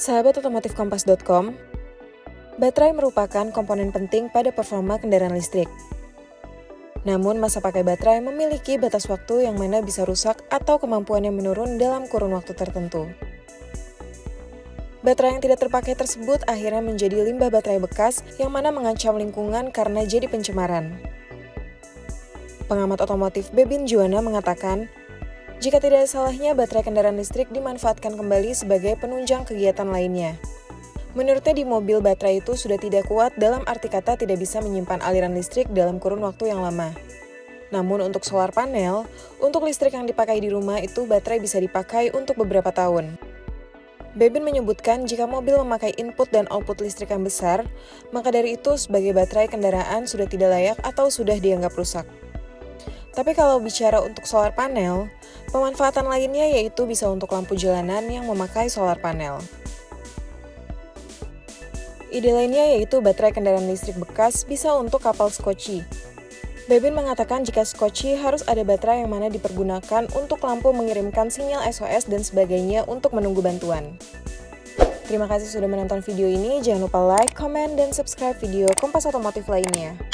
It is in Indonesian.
Sahabat otomotif kompas.com, baterai merupakan komponen penting pada performa kendaraan listrik. Namun, masa pakai baterai memiliki batas waktu yang mana bisa rusak atau kemampuannya menurun dalam kurun waktu tertentu. Baterai yang tidak terpakai tersebut akhirnya menjadi limbah baterai bekas yang mana mengancam lingkungan karena jadi pencemaran. Pengamat otomotif Bebin Juwana mengatakan, jika tidak salahnya, baterai kendaraan listrik dimanfaatkan kembali sebagai penunjang kegiatan lainnya. Menurutnya di mobil baterai itu sudah tidak kuat dalam arti kata tidak bisa menyimpan aliran listrik dalam kurun waktu yang lama. Namun untuk solar panel, untuk listrik yang dipakai di rumah itu baterai bisa dipakai untuk beberapa tahun. Bebin menyebutkan jika mobil memakai input dan output listrik yang besar, maka dari itu sebagai baterai kendaraan sudah tidak layak atau sudah dianggap rusak. Tapi kalau bicara untuk solar panel, pemanfaatan lainnya yaitu bisa untuk lampu jalanan yang memakai solar panel. Ide lainnya yaitu baterai kendaraan listrik bekas bisa untuk kapal skoci. Bebin mengatakan jika skoci harus ada baterai yang mana dipergunakan untuk lampu mengirimkan sinyal SOS dan sebagainya untuk menunggu bantuan. Terima kasih sudah menonton video ini. Jangan lupa like, comment, dan subscribe video Kompas Otomotif lainnya.